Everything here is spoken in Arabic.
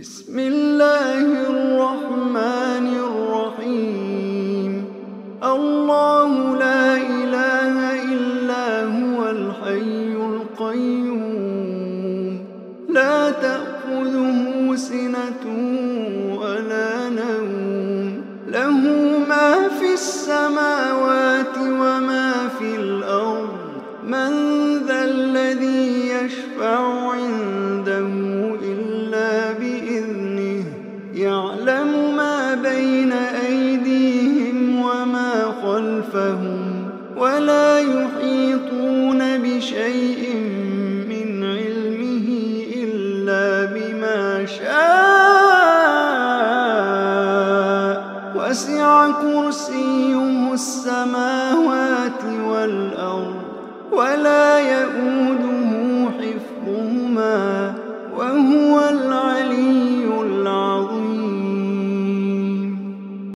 بسم الله الرحمن الرحيم. الله لا إله إلا هو الحي القيوم. ولا يحيطون بشيء من علمه إلا بما شاء. وسع كرسيه السماوات والأرض ولا يئوده حفظهما